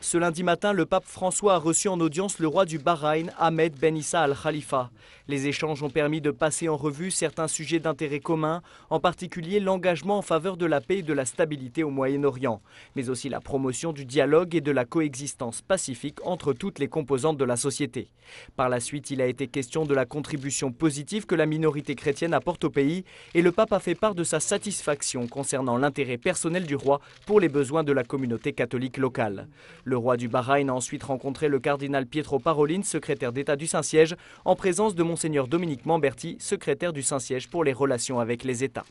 Ce lundi matin, le pape François a reçu en audience le roi du Bahreïn, Ahmed Ben Issa al-Khalifa. Les échanges ont permis de passer en revue certains sujets d'intérêt commun, en particulier l'engagement en faveur de la paix et de la stabilité au Moyen-Orient, mais aussi la promotion du dialogue et de la coexistence pacifique entre toutes les composantes de la société. Par la suite, il a été question de la contribution positive que la minorité chrétienne apporte au pays et le pape a fait part de sa satisfaction concernant l'intérêt personnel du roi pour les besoins de la communauté catholique locale. Le roi du Bahreïn a ensuite rencontré le cardinal Pietro Parolin, secrétaire d'État du Saint-Siège, en présence de monseigneur Dominique Mamberti, secrétaire du Saint-Siège pour les relations avec les États.